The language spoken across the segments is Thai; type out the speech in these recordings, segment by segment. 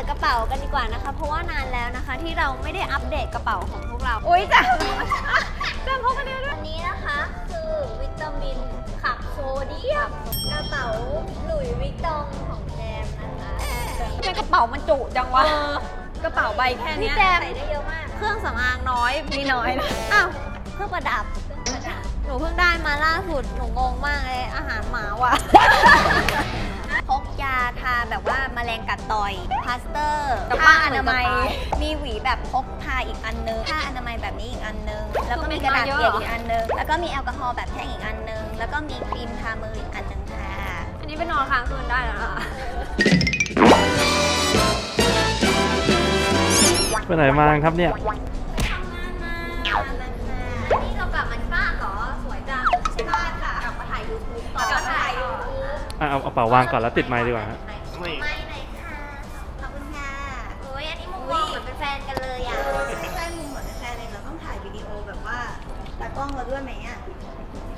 ดกระเป๋ากันดีกว่านะคะ เพราะว่านานแล้วนะคะ ที่เราไม่ได้อัปเดตกระเป๋าของพวกเราอุ้ยจ้ะจ้ะพกกันด้วยอันนี้นะคะ คือวิตามินขับโซเดียมกระเป๋าหลุยส์วิกตองของแจมนะคะเป็นกระเป๋ามันจุจังวะกระเป๋าใบแค่พี่เนี้ยแจมใส่ได้เยอะมาก เครื่องสำอางน้อยมีน้อยนะอ้าวเครื่องประดับ หนูเพิ่งได้มาล่าสุดหนูงงมากเลยอาหารหมาว่ะพก ยาทาแบบว่าแมลงกัดต่อยพลาสเตอร์กลับผ้าบ้านอนามัย เหมือนกับมีหวีแบบพกพาอีกอันนึงผ้าอนามัยแบบนี้อีกอันนึง แล้วก็มีกระดาษคือมีเปียกมาเยอะเหรออีกอันนึง แล้วก็มีแอลกอฮอล์แบบแท่งอีกอันนึง แล้วก็มีครีมทามืออีกอันนึงค่ะ อันนี้ไปนอนค้างคืนได้แล้วค่ะ ไปไหนมาครับเนี่ย อะเอาเอาเป๋าวางก่อนแล้วติดไมค์ดีกว่าฮะ ไม่ไหนค่ะ ขอบคุณค่ะโอ้ยอันนี้มุมมองเหมือนเป็นแฟนกันเลยอะไม่ใช่มุมเหมือนแฟนเลยเราต้องถ่ายวิดีโอแบบว่าตากล้องเราด้วยไหมอะ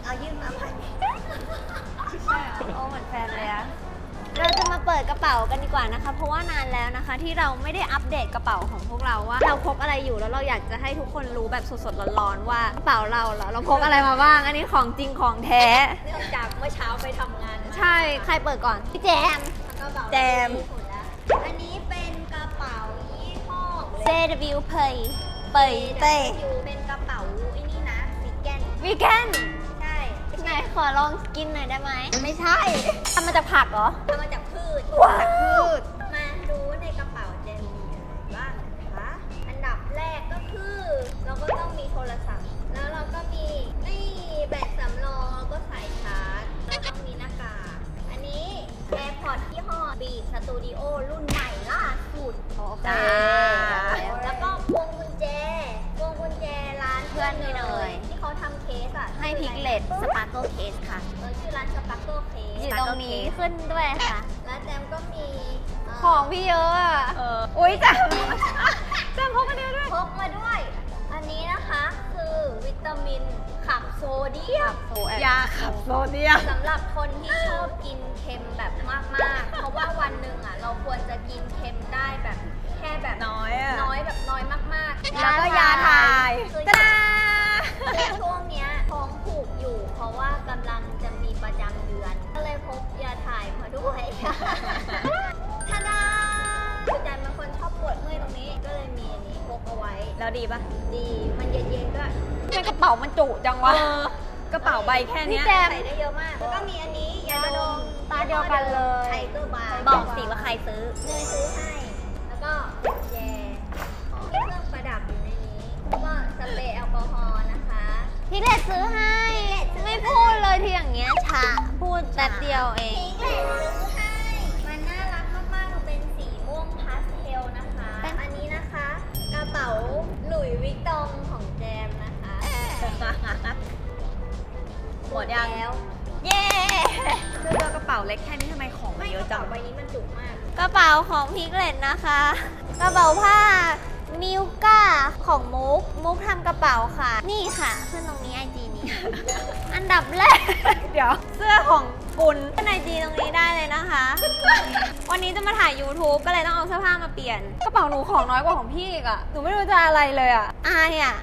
เอายื่นมาถ่ายใช่เหรอโอ้เหมือนแฟนเลยอะเราจะมาเปิดกระเป๋ากันดีกว่านะคะ เพราะว่านานแล้วนะคะ ที่เราไม่ได้อัปเดตกระเป๋าของพวกเราว่า เราพกอะไรอยู่แล้วเราอยากจะให้ทุกคนรู้แบบสดๆร้อนๆว่ากระเป๋าเราเหรอเราพกอะไรมาบ้าง อันนี้ของจริงของแท้ เนื่องจากเมื่อเช้าไปทำงาน ใช่ ใครเปิดก่อน พี่แจมกระเป๋าแจม อันนี้เป็นกระเป๋ายี่ห้อ JW Pay เปยเปยเป็นกระเป๋าไอ้นี่นะวิกแกนวีแกนใช่ไหนขอลองกินหน่อยได้ไหม ไม่ใช่ทำมาจากผักเหรอทำมาจากพืชจากพืช ยี่ห้อ Beat Studio รุ่นใหม่ล่าสุดโอเคจ้าแล้วก็พวงกุญแจพวงกุญแจร้านเพื่อนพี่เนยที่เขาทำเคสอะให้พิกเลตสปาร์โตเคสค่ะเออชื่อร้านสปาร์โกเคสอยู่ตรงนี้ขึ้นด้วยค่ะ แล้วแจมก็มีเของพี่เยอะอะอุ้ยจ้ะจ้ะพกกันด้วยพกมาด้วย อันนี้นะคะคือวิตามินขับ โซเดียมยาขับโซเดียมสำหรับคนที่ชอบกินเค็มแบบมากๆ เพราะว่าวันหนึ่งอะเราควรจะกินเค็มได้แบบแค่แบบน้อยอะน้อยแบบน้อยมากๆ แล้วก็ยาถ่ายคือตาคือช่วงเนี้ยท้องผูกอยู่ เพราะว่ากำลังจะมีประจำเดือน ก็เลยพกยาถ่ายมาด้วย แล้วดีปะดีมันเย็นๆด้วยเป็นกระเป๋ามันจุจังวะ กระเป๋าใบแค่เนี้ยใส่ได้เยอะมาก แล้วก็มีอันนี้ยาดมตราเดียวกันเลย Tiger Balm บอกสิว่าใครซื้อ เนยซื้อให้ แล้วก็แจเครื่องประดับอยู่ในนี้แล้วก็สเปรย์แอลกอฮอล์นะคะ พิกเลตซื้อให้ ไม่พูดเลยที่อย่างเงี้ยช้าพูดแป๊บเดียวเองพิกเลตซื้อ หมดยังแล้ว เย้เลือกกระเป๋าเล็กแค่นี้ทำไมของไม่เยกอะระจัเป๋างใบนี้มันจุกมาก กระเป๋าของพิกเลตนะคะ กระเป๋าผ้ามิวก้าของมุก มุกทำกระเป๋าค่ะ นี่ค่ะ ขึ้นตรงนี้ไอจีนี้ อันดับแรก เดี๋ยว เสื้อของปุณขึ้นไอจีตรงนี้ได้เลยนะคะ วันนี้จะมาถ่าย YouTube ก็เลยต้องเอาเสื้อผ้ามาเปลี่ยน กระเป๋าหนูของน้อยกว่าของพี่อีกอะหนูไม่รู้จะอะไรเลยอะอายอะ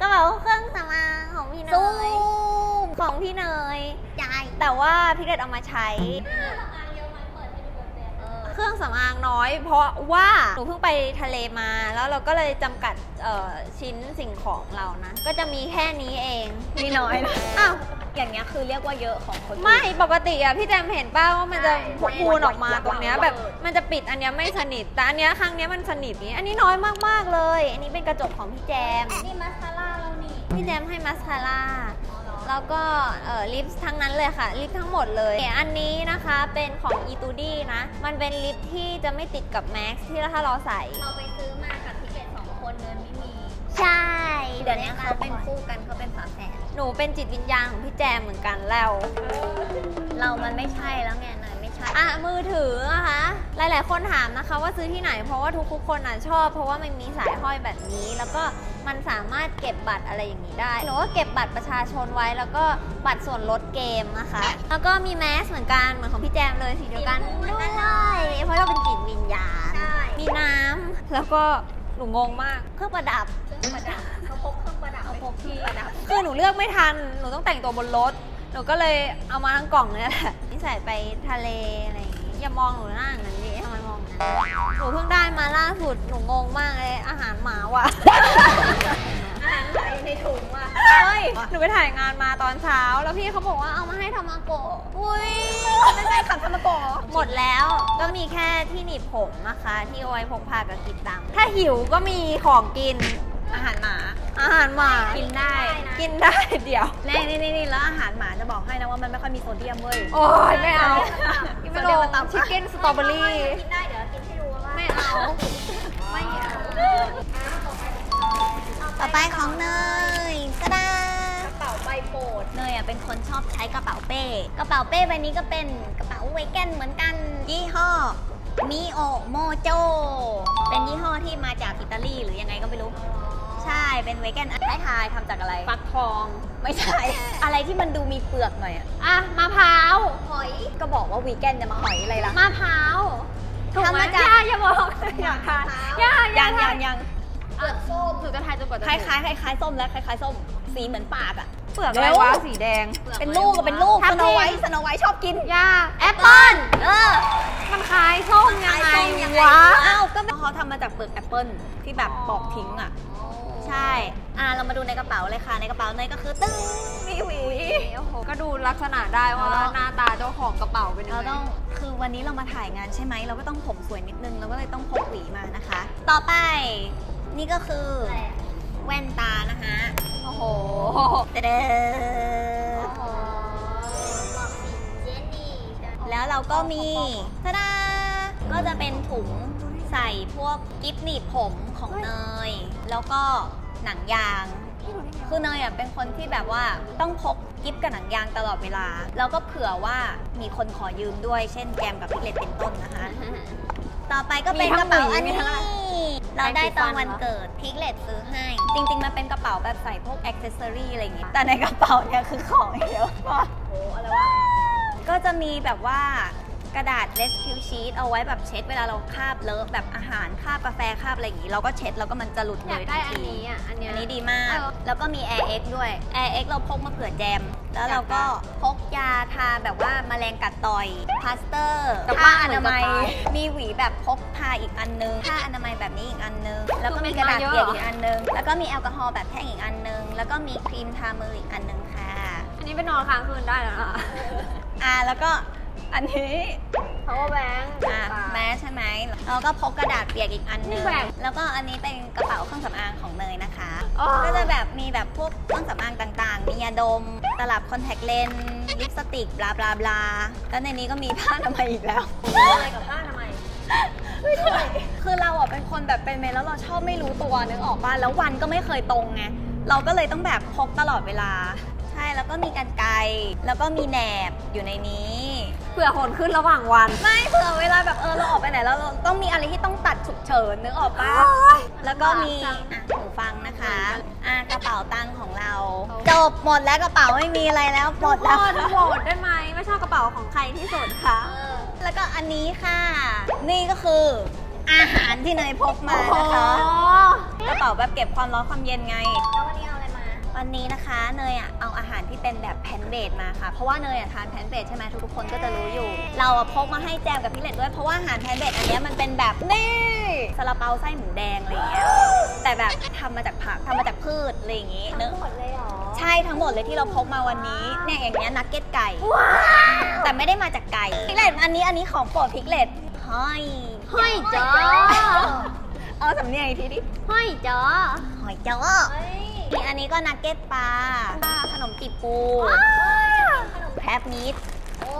กระเป๋าเครื่องสำอางของพี่เนยของพี่เนยยายแต่ว่าพี่เกดเอามาใช้ เครื่องสำอางน้อย เพราะว่าหนูเพิ่งไปทะเลมาแล้วเราก็เลยจำกัดเอ่อชิ้นสิ่งของเรานะ ก็จะมีแค่นี้เองมีน้อยนะอ้าวอย่างเงี้ยคือเรียกว่าเยอะของคนไม่ปกติอะพี่แจมเห็นป้าว่ามันจะใช่พูนออกมาตรงเนี้ยแบบมันจะปิดอันเนี้ยไม่สนิทแต่อันเนี้ยครั้งเนี้ยมันสนิทนี้อันนี้น้อยมากๆเลย อันนี้เป็นกระจกของพี่แจม นี่มาสคาร่าเรานี่พี่ แจมให้มัสคาร่าแล้วก็เอ่อลิปทั้งนั้นเลยค่ะ ลิปทั้งหมดเลย อันนี้นะคะเป็นของ e t u d i นะ มันเป็นลิปที่จะไม่ติดกับแม็กซ์ที่ถ้าเราใส่ เราไปซื้อมากับพี่เกดสองคนเงินไม่มี ใช่ เดี๋ยวนี้เขาเป็นคู่กันเขาเป็นฝาแฝดหนูเป็นจิตวิญญาณของพี่แจมเหมือนกันแล้ว เรามันไม่ใช่แล้วไงเนยไม่ใช่ อะ มือถือนะคะ หลาย ๆ คนถามนะคะว่าซื้อที่ไหน เพราะว่าทุกๆคนอะชอบ เพราะว่ามันมีสายห้อยแบบนี้แล้วก็ มันสามารถเก็บบัตรอะไรอย่างนี้ได้ หนูก็เก็บบัตรประชาชนไว้แล้วก็บัตรส่วนลดเกมนะคะ แล้วก็มีแมสเหมือนกันเหมือนของพี่แจมเลยสีเดียวกันด้วยเพราะเราเป็นจิตแล้วก็หนูงงมากเครื่องประดับเครื่องประดับเขาพกเครื่องประดับเอาพกที่ประดับคือหนูเลือกไม่ทันหนูต้องแต่งตัวบนรถหนูก็เลยเอามาทั้งกล่องเนี่ยแหละนี่ใส่ไปทะเลอะไรอย่างงี้อย่ามองหนูหน้าอย่างนั้นดิ หนูเพิ่งได้มาล่าสุด หนูงงมากเลยอาหารหมาว่ะ อาหารไทยในถุงอะเฮ้ย หนูไปถ่ายงานมาตอนเช้า แล้วพี่เขาบอกว่าเอามาให้ทามาโกะ อุ้ยไม่ใช่ขับทามาโกะ หมดแล้ว ก็มีแค่ที่หนีบผมนะคะ ที่เอาไว้พกพากับกินตังถ้าหิวก็มีของกิน อาหารหมา อาหารหมา กินได้ กินได้เดี๋ยว นี่นี่นี่แล้วอาหารหมาจะบอกให้นะว่ามันไม่ค่อยมีโซเดียมเว้ย โอ้ยไม่เอากินไม่ไม่ลลงงต่ำชิคเก้นสตรอเบอรี่กินได้เดี๋ยวกินให้ดูว่าไม่ เอาไม่เอาต่อไปของเนยตะดากระเป๋าใบโปรดเนยอะเป็นคนชอบใช้กระเป๋าเป้ กระเป๋าเป้ใบนี้ก็เป็นกระเป๋าไวแกนเหมือนกัน ยี่ห้อมิโอโมโจ เป็นยี่ห้อที่มาจากอิตาลีหรือยังไงก็ไม่รู้ ใช่ เป็นไวแกนท้ายทายทำจากอะไร ฟักทอง ไม่ใช่ อะไรที่มันดูมีเปลือกหน่อยอะอะมะพร้าว หอย ก็บอกว่าวีแกนจะมาหอยอะไรล่ะ มะพร้าว ถูกไหทำมาจากอย่าอย่าบอกอย่าทานอย่าอย่ายังยังยังเปลือกส้มหนูจะทายจนกว่าจะคล้ายคล้ายคล้ายคล้ายๆส้มแล้วคล้ายคล้ายๆส้ม สีเหมือนปากอะเปลือกเร็อะไรววะสีแดง เป็นลูกอะเป็นลูกทัสบโนทิมไวท์สโนไวท์ชอบกิน ย่าแอปเปิ้ลเออมันคล้ายส้มยังไงส้มยังไงวะ อ้าวก็เขาทำมาจากเปลือกแอปเปิ้ลที่แบบปอกทิ้งอะ ใช่ อ่าเรามาดูในกระเป๋าเลยค่ะ ในกระเป๋าเนยก็คือตึ้งมี หวีโอ้โหก็ดูลักษณะได้ว่าหน้าตาเจ้าของกระเป๋าเป็นยังเราไงต้องคือวันนี้เรามาถ่ายงานใช่ไหมเราก็ต้องผมสวยนิดนึงเราก็เลยต้องพกหวีมานะคะ ต่อไปนี่ก็คืออะไรอะแว่นตานะคะโอ้โหเด้โอ้โหบอกสีเจนนี่แล้วเราก็มีทะดาก็จะเป็นถุงใส่พวกกิฟต์หนีบผมของเนย แล้วก็หนังยาง คือเนยอะเป็นคนที่แบบว่าต้องพกกิฟต์กับหนังยางตลอดเวลา แล้วก็เผื่อว่ามีคนขอยืมด้วย เช่นแกมกับพิกเลตเป็นต้นนะคะ ต่อไปก็เป็นกระเป๋าอันมีนี้ทั้งอะไรเราได้ตอนวันแปรงสีฟันเหรอเกิดพิกเลตซื้อให้ จริง ๆ มันเป็นกระเป๋าแบบใส่พวก accessory อะไรอย่างงี้ แต่ในกระเป๋าเนี่ยคือของเยอะมากโอ้อะไรวะก็จะมีแบบว่า กระดาษ rescue sheet เอาไว้แบบเช็ดเวลาเราคราบเลอะแบบอาหารคราบกาแฟคราบอะไรอย่างงี้ เราก็เช็ดแล้วก็มันจะหลุดออกได้ทันที นี้อะ อันเนี้ย อันนี้ดีมาก เออแล้วก็มี Air X ด้วย Air X เราพกมาเผื่อแจม แล้วเราก็พกยาทาแบบว่าแมลงกัดต่อย พลาสเตอร์กลับผ้าบ้านอนามัย เหมือนจะตายมีหวีแบบพกพาอีกอันนึงผ้าอนามัยแบบนี้อีกอันนึง แล้วก็มีกระดาษคือมีมาเยอะเปียกอีกอันนึง แล้วก็มีแอลกอฮอล์แบบแท่งอีกอันนึง แล้วก็มีครีมทามืออีกอันนึงค่ะ อันนี้ไปนอนค้างคืนได้แล้วนะอ่าแล้วก็ อันนี้ power bank อะแมสใช่ไหมแล้วก็พกกระดาษเปียกอีกอันหนึงแหวกแล้วก็อันนี้เป็นกระเป๋าเครื่องสำอางของเนยนะคะ อ๋อ ก็จะแบบมีแบบพวกเครื่องสำอางต่างๆ มียาดม ตลับคอนแทคเลนส์ลิปสติกบลาบลาบลาแล้วในนี้ก็มีผ้าอนามัยอีกแล้ว อะไรกับผ้าทำไมคือเราอะเป็นคนแบบเป็นเมนแล้วเราชอบไม่รู้ตัวนึกออกป่ะแล้ววันก็ไม่เคยตรงไง เราก็เลยต้องแบบพกตลอดเวลาใช่ แล้วก็มีกันไกรแล้วก็มีแหนบอยู่ในนี้ เผื่อหนขึ้นระหว่างวัน ไม่เผื่อเวลาแบบเออเราออกไปไหนแล้วเราต้องมีอะไรที่ต้องตัดฉุกเฉินนึกออกปะแล้วก็มีจังอะหูฟังนะคะอะกระเป๋าตังค์ของเราจบหมดแล้วกระเป๋าไม่มีอะไรแล้วหมดแล้วทุกคนโหวตได้ไหมไม่ชอบกระเป๋าของใครที่สุดคะแล้วก็อันนี้ค่ะ นี่ก็คืออาหารที่เนยพกมานะคะกระเป๋าแบบเก็บความร้อนความเย็นไง แล้ววันนี้เอาอะไรมา วันนี้นะคะเนยอะเอาอาหารที่เป็นแบบ plant based มาค่ะ เพราะว่าเนยอะทาน plant based ใช่ไหมทุกๆคนก็จะรู้อยู่ เราอะพกมาให้แจมกับพิกเลตด้วยเพราะว่าอาหาร plant based อันเนี้ยมันเป็นแบบนี่ซาลาเปาไส้หมูแดงอะไรอย่างเงี้ยแต่แบบทำมาจากผักทำมาจากพืชอะไรอย่างงี้เนทั้งหมดเลยเหรอ ใช่ทั้งหมดเลยที่เราพกมาวันนี้เนี่ยอย่างเงี้ยนักเก็ตไก่ แต่ไม่ได้มาจากไก่พิกเลตอันนี้อันนี้ของโปรดพิกเลตห้อยห้อยจ๊อเอาสำเนียงอีกทีดิห้อยจ๊อห้อยจ๊อ เฮ้ย นี่อันนี้ก็นักเก็ตปลาขนมจีบปูขนม crab meat โอ้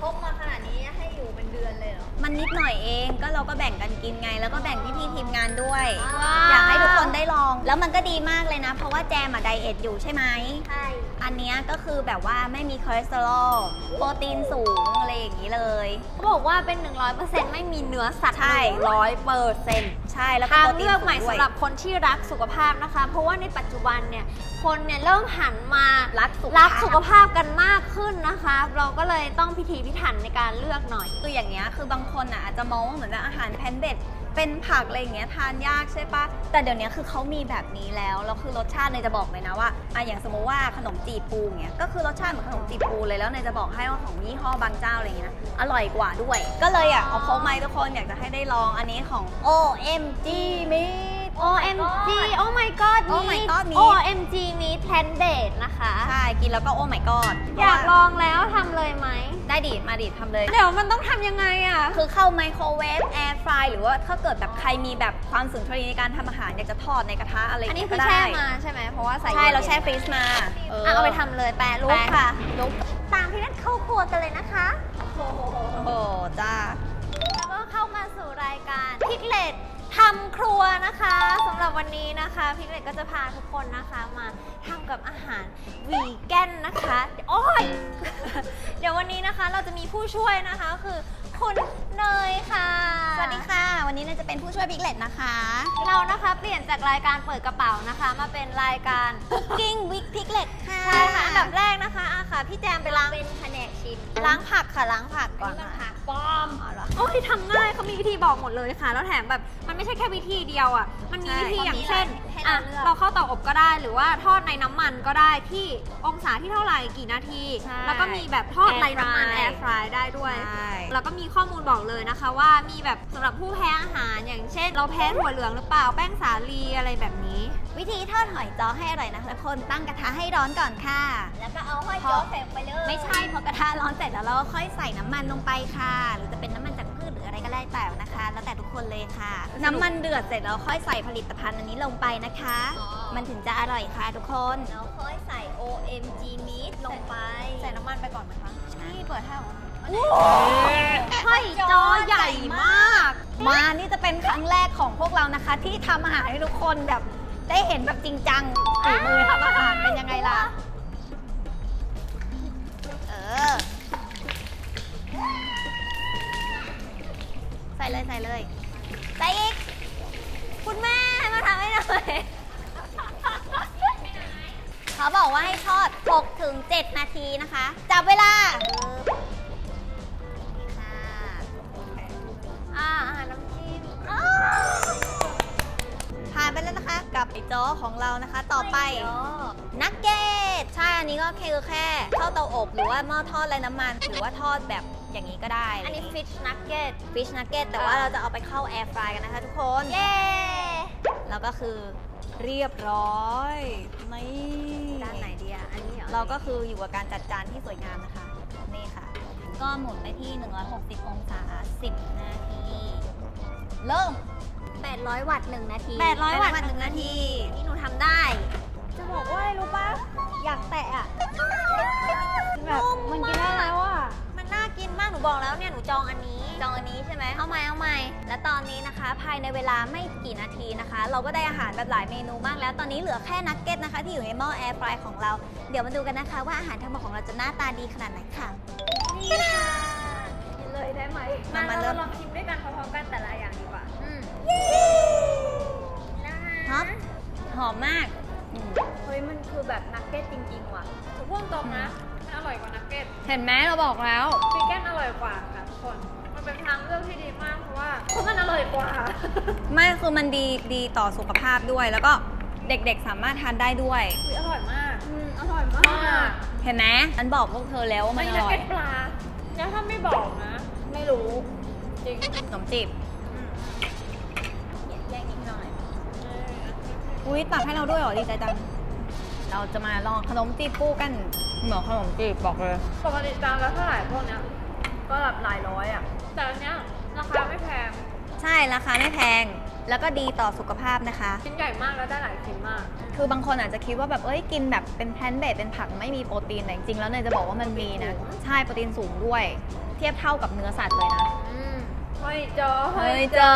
พกมาขนาดนี้ให้อยู่เป็นเดือนเลยเหรอ มันนิดหน่อยเองก็เราก็แบ่งกันกินไง แล้วก็แบ่งพี่ๆทีมงานด้วยว้าวอยากให้ทุกคนได้ลอง แล้วมันก็ดีมากเลยนะ เพราะว่าแจมอะ diet อยู่ใช่ไหมใช่ อันเนี้ยก็คือแบบว่าไม่มีคอเลสเตอรอล โปรตีนสูงอะไรอย่างนี้เลย เขาบอกว่าเป็น 100%ไม่มีเนื้อสัตว์ใช่ ร้อยเปอร์เซ็นต์ใช่แล้วก็ทางโปรตีนเลือกใหม่สูงด้วย สำหรับคนที่รักสุขภาพนะคะ เพราะว่าในปัจจุบันเนี่ย คนเนี่ยเริ่มหันมารักสุขรักภาพสุขภาพกันมากขึ้นนะคะ เราก็เลยต้องพิถีพิถันในการเลือกหน่อย คืออย่างเงี้ยคือบางคนอะอาจจะมองว่าเหมือนแบบอาหาร plant based เป็นผักอะไรอย่างเงี้ยทานยากใช่ปะแต่เดี๋ยวนี้คือเขามีแบบนี้แล้วแล้วคือรสชาติเนยจะบอกเลยนะว่าอะอย่างสมมติว่าขนมจีบปูเงี้ยก็คือรสชาติเหมือนขนมจีบปูเลยแล้วเนยจะบอกให้ว่าของยี่ห้อบางเจ้าอะไรอย่างเงี้ยนะอร่อยกว่าด้วย ก็เลยอยากเอาพกมาให้ทุกคนอยากจะให้ได้ลองอันนี้ของ OMG Meat OMG Oh my god Oh my god มี OMG Meat plant based นะคะ ใช่กินแล้วก็ oh my god อยากลองแล้วทำเลยไหม ได้ดิมาดิทำเลย เดี๋ยวมันต้องทำยังไงอะ คือเข้าไมโครเวฟ air fry หรือว่าถ้าเกิดแบบใครมีแบบความสุนทรีย์ในการทำอาหาร อยากจะทอดในกระทะอะไรย่าอันงนี้เงี้ยคือก็แช่ได้มาใช่ไหมเพราะว่าใช่เย็นเราแช่ freeze มาอะเอาไปทำเลยแปรรูปแปรค่ะลุกตามพี่นัทเข้าครัวกันเลยนะคะ โอ้โหจ้าแล้วก็เข้ามาสู่รายการพิกเลต ทำครัวนะคะสำหรับวันนี้นะคะพิกเลตก็จะพาทุกคนนะคะมาทำกับอาหารวีแกนนะคะโอ้ยเดี๋ยววันนี้นะคะเราจะมีผู้ช่วยนะคะคือคุณเนยค่ะ สวัสดีค่ะ วันนี้เนยจะเป็นผู้ช่วยพิกเลตนะคะ เรานะคะเปลี่ยนจากรายการเปิดกระเป๋านะคะ มาเป็นรายการ Cooking with Piglet ค่ะใช่ค่ะอันดับแรกนะคะอาค่ะพี่แจมไปล้างเป็นแผนก ชิมล้างผักค่ะล้างผักก่อนนี่มันค่ะผักป้อมอ๋อเหรอ โอ้ยทำง่ายเขามีวิธีบอกหมดเลยค่ะ แล้วแถมแบบมันไม่ใช่แค่วิธีเดียวอะ มันมีวิธีใช่อย่างเช่นให้อะเราเลือกเราเข้าเตาอบก็ได้หรือว่าทอดในน้ำมันก็ได้ที่องศาที่เท่าไหร่กี่นาที ใช่แล้วก็มีแบบทอดในน้ำมัน Air แอ fry ร์ฟรายได้ด้วย ใช่ แล้วก็มีข้อมูลบอกเลยนะคะว่ามีแบบสำหรับผู้แพ้อาหารอย่างเช่น เราแพ้ถั่วเหลืองหรือเปล่าแป้งสาลีอะไรแบบนี้ วิธีทอดหอยจ้อให้อร่อยนะคะทุกคนตั้งกระทะให้ร้อนก่อนค่ะ แล้วก็เอาห้อยโจ๊กใส่ลงไปเลยไม่ใช่พอกระทะร้อนเสร็จแล้วเราก็ค่อยใส่น้ำมันลงไปค่ะ หรือจะเป็นน้ำมันจากพืชหรืออะไรก็ได้แต่นะคะ แล้วแต่ทุกคนเลยค่ะ น้ำมันเดือดเสร็จแล้วค่อยใส่ผลิตภัณฑ์อันนี้ลงไปนะคะมันถึงจะอร่อยค่ะทุกคน แล้วค่อยใส่ OMG meat ลงไปใส่น้ำมันไปก่อนไหมคะนี่เปิดให้ของหอยจอใหญ่มาก มานี่จะเป็นครั้งแรกของพวกเรานะคะ ที่ทำอาหารให้ทุกคนแบบ ได้เห็นแบบจริงจังฝีมือทำอาหารเป็นยังไงล่ะ เออ ใส่เลยใส่เลย ใส่อีก คุณแม่มาทำให้หน่อยเขาบอกว่าให้ทอด6ถึง7นาทีนะคะ จับเวลา นไปแล้วนะคะ กับห้อยจ๊อของเรานะคะ ต่อไปนักเก็ตใช่อันนี้ก็คือแค่เข้าเตาอบหรือว่าหม้อทอดไร้น้ำมัน หรือว่าทอดแบบอย่างนี้ก็ได้ อันนี้ fish nugget fish nugget แต่ว่าเราจะเอาไปเข้า air fry กันนะคะทุกคน เย้แล้วก็คือเรียบร้อยนี่ด้านไหนดีอะอันนี้เหรอเราก็คืออยู่กับการจัดจานที่สวยงามนะคะนี่ค่ะ ก็หมุนไปที่ 160 องศา 10 นาที เริ่ม 800 วัตต์1นาที800 วัตต์หนึ่งนาทีนี่หนูทำได้ จะบอกว่าอะไรรู้ปะอยากแตะอะแบบมันกินได้แล้วอะมันน่ากินมากหนูบอกแล้วเนี่ยหนูจองอันนี้ จองอันนี้ใช่ไหมเอาใหม่เอาใหม่และตอนนี้นะคะ ภายในเวลาไม่กี่นาทีนะคะ เราก็ได้อาหารแบบหลายเมนูมากแล้ว ตอนนี้เหลือแค่นักเก็ตนะคะ ที่อยู่ในหม้อแอร์ฟรายของเรา เดี๋ยวมาดูกันนะคะ ว่าอาหารทั้งหมดของเราจะหน้าตาดีขนาดไหนค่ะนี่ค่ะกินเลยได้ไหมมามาเริ่มลองชิมด้วยกันพร้อมๆกันแต่ละอย่าง ดีกว่าอืมหอมหอมมากอืมเฮ้ยมันคือแบบนักเก็ตจริงๆว่ะหนูพูดตรงนะมันอร่อยกว่านักเก็ตเห็นไหมเราบอกแล้ววีแกนอร่อยกว่าค่ะทุกคนมันเป็นทางเลือกที่ดีมากเพราะว่าเพราะมันอร่อยกว่าไม่คือมันดีดีต่อสุขภาพด้วยแล้วก็เด็กๆสามารถทานได้ด้วยอุ๊ยอร่อยมากอืมอร่อยมาก เห็นไหมฉันบอกพวกเธอแล้วว่ามันไม่อนักร่อยเก็ตปลาแล้วถ้าไม่บอกนะ ไม่รู้จริงขนมจีบ อุ้ยตักให้เราด้วยเหรอดีใจจัง เราจะมาลองขนมจีบปูกันเหมือนขนมจีบบอกเลย ปกติจานละเท่าไหร่พวกเนี้ย ก็แบบหลายร้อยอะ แต่อันเนี้ยราคาไม่แพง ใช่ราคาไม่แพง แล้วก็ดีต่อสุขภาพนะคะ ชิ้นใหญ่มากแล้วได้หลายชิ้นมาก คือบางคนอาจจะคิดว่าแบบเอ้ยกินแบบเป็นแพลนเบสเป็นผักไม่มีโปรตีนแต่จริงๆแล้วเนยจะบอกว่ามันมีนะ ใช่โปรตีนสูงด้วย เทียบเท่ากับเนื้อสัตว์เลยนะ อืมเฮ้ยเจอเฮ้ยเจอ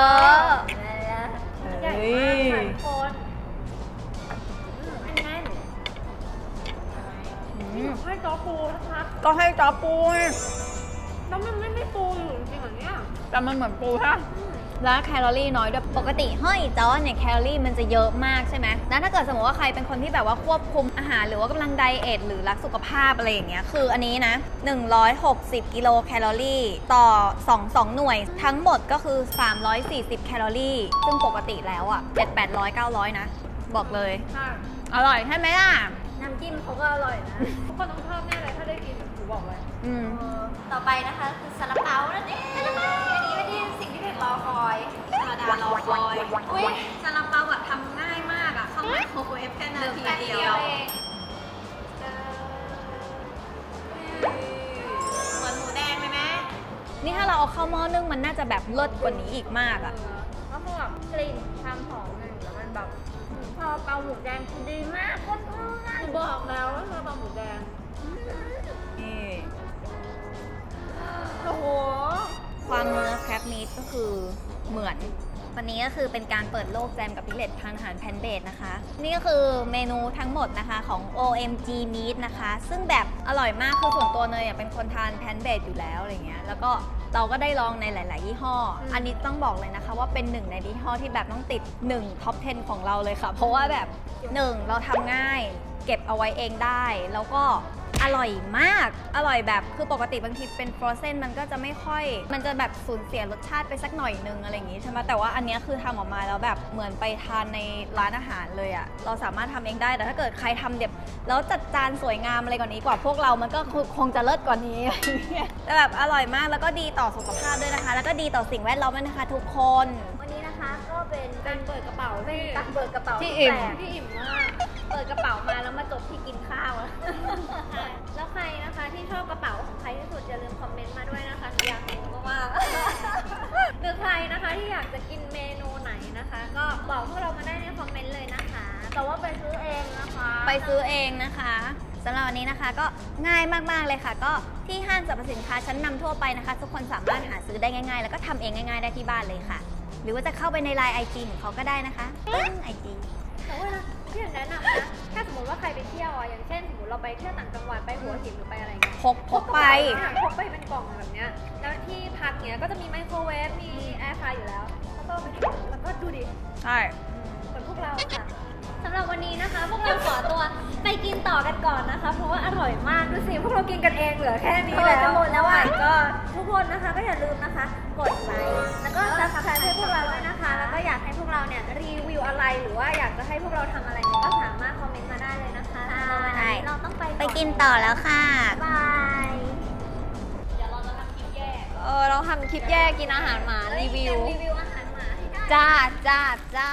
ใหญ่มากค่ะทุกค จอปูนะครับก็ให้จอปูไงแล้วมันไม่ไม่ปูอยู่จริงๆเหรอเนี่ยแต่มันเหมือนปูใช่ปะอืมแล้วแคลอรี่น้อยด้วยปกติห้อยจ้อเนี่ยแคลอรี่มันจะเยอะมากใช่ไหมแล้วถ้าเกิดสมมติว่าใครเป็นคนที่แบบว่าควบคุมอาหาร หรือว่ากำลังไดเอทหรือรักสุขภาพอะไรอย่างเงี้ยคืออันนี้นะ 160 กิโลแคลอรี่ต่อ 2 2 หน่วย ทั้งหมดก็คือ 340 แคลอรี่ ซึ่งปกติแล้วอะ7 800 900 นะ บอกเลยค่ะอร่อยใช่ไหมล่ะ น้ำจิ้มเขาก็อร่อยนะ ทุกคนต้องชอบแน่เลยถ้าได้กินหนูบอกเลย อืมต่อไปนะคะคือซาลาเปานั่นเองอันนี้เป็นที่สิ่งที่เด็กรอคอยซาลาดารอคอยอุ้ยซาลาเปาแบบทำง่ายมากอะเข้าไมโครเวฟแค่นาทีเดียวเหมือนหมูแดงเลยไหมนี่ถ้าเราเอาเข้าหม้อนึ่งมันน่าจะแบบเลิศกว่านี้อีกมากอะก็คือแบบกลิ่นความหอมมันแล้วมันแบบพอเปาหมูแดงคือดีมากคนเพื่อน บอกแล้วว่าซาลาเปาหมูแดง นี่ โอ้โห ความเนื้อ crabมีทก็คือเหมือน วันนี้ก็คือเป็นการเปิดโลกแจมกับพิกเลตทานอาหาร plant based นะคะ นี่ก็คือเมนูทั้งหมดนะคะของ OMG Meat นะคะ ซึ่งแบบอร่อยมากคือส่วนตัวเนยอะเป็นคนทาน plant based อยู่แล้วอะไรเงี้ย แล้วก็เราก็ได้ลองในหลาย ๆ ยี่ห้อ อันนี้ต้องบอกเลยนะคะ ว่าเป็นหนึ่งในยี่ห้อที่แบบต้องติด1ท็อป 10 ของเราเลยค่ะ เพราะว่าแบบ 1 เราทำง่าย ก็บเอาไว้เองได้ แล้วก็อร่อยมาก อร่อยแบบคือปกติบางทีเป็นฟรอเซนมันก็จะไม่ค่อย มันจะแบบสูญเสียรสชาติไปสักหน่อยนึงอะไรอย่างงี้ใช่ไหมแต่ว่าอันเนี้ยคือทำออกมาแล้วแบบเหมือนไปทานในร้านอาหารเลยอะเราสามารถทำเองได้แต่ถ้าเกิดใครทำเด็บแล้วจัดจานสวยงามอะไรกว่านี้กว่าพวกเรา มันก็คือคงจะเลิศกว่านี้แต่แบบอร่อยมากแล้วก็ดีต่อสุขภาพด้วยนะคะ แล้วก็ดีต่อสิ่งแวดล้อมด้วยนะคะ ทุกคนวันนี้นะคะก็เป็นการเปิดกระเป๋าที่การเปิดกระเป๋าที่อิ่มแปลกที่อิ่มมาก เปิดกระเป๋ามาแล้วมาจบที่กินข้าวอะแล้วใครนะคะที่ชอบกระเป๋าของใครที่สุดอย่าลืมคอมเมนต์มาด้วยนะคะอยากรู้มากๆหรือใครนะคะที่อยากจะกินเมนูไหนนะคะ ก็บอกพวกเรามาได้ในคอมเมนต์เลยนะคะ แต่ว่าไปซื้อเองนะคะ ไปซื้อเองนะคะสำหรับวันนี้นะคะก็ง่ายมาก ๆ เลยค่ะ ก็ที่ห้างสรรพสินค้าชั้นนำทั่วไปนะคะ ทุกคนสามารถหาซื้อได้ง่าย ๆ แล้วก็ทำเองง่าย ๆ ได้ที่บ้านเลยค่ะ หรือว่าจะเข้าไปในไลน์ไอจีของเขาก็ได้นะคะปึ้งไอจี อยากแนะนำนะ ถ้าสมมติว่าใครไปเที่ยวอะ อย่างเช่นสมมติเราไปเที่ยวต่างจังหวัดไปหัวหินหรือไปอะไรเงี้ยพกพกไปเนี่ยพกไปเป็นกล่องแบบเนี้ย แล้วที่พักเนี้ยก็จะมีไมโครเวฟ มีแอร์ฟรายอยู่แล้ว แล้วก็ไปถึงแล้วก็ดูดิ ใช่เหมือนพวกเราค่ะสำหรับวันนี้นะคะ พวกเราขอตัวไปกินต่อกันก่อนนะคะ เพราะว่าอร่อยมากดูสิพวกเรากินกันเองเหลือแค่นี้เออแล้วจะหมดแล้วอะก็ทุกคนนะคะก็อย่าลืมนะคะ กดไลค์แล้วก็ subscribe ให้พวกเราด้วยนะคะ แล้วก็อยากให้พวกเราเนี่ยรีวิวอะไรหรือว่าอยากจะให้พวกเราทำอะไร เราต้องไปไปกินต่อแล้วค่ะ byeเออเราทำคลิปแยกกินอาหารหมารีวิวรีวิวอาหารหมาให้ได้จ้าจ้าจ้า